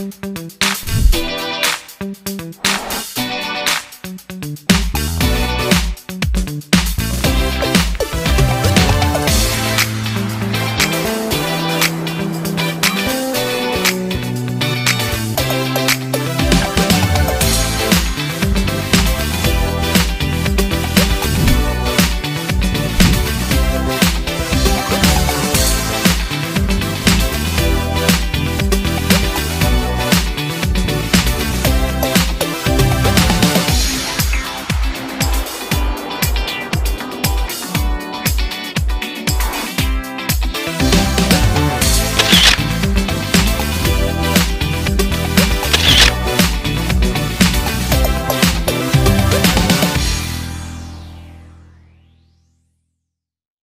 you